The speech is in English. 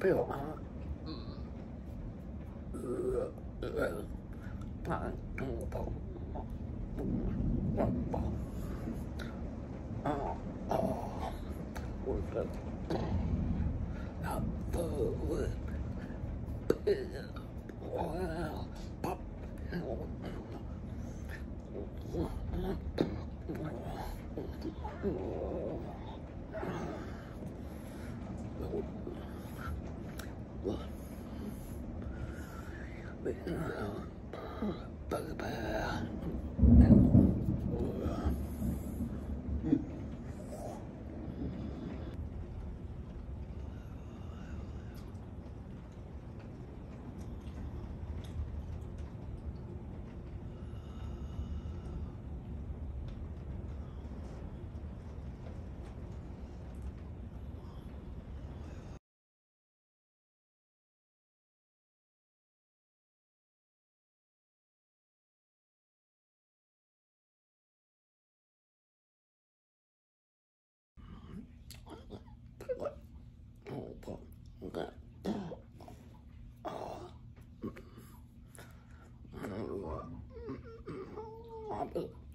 Bill, Bugaboo. Thank you.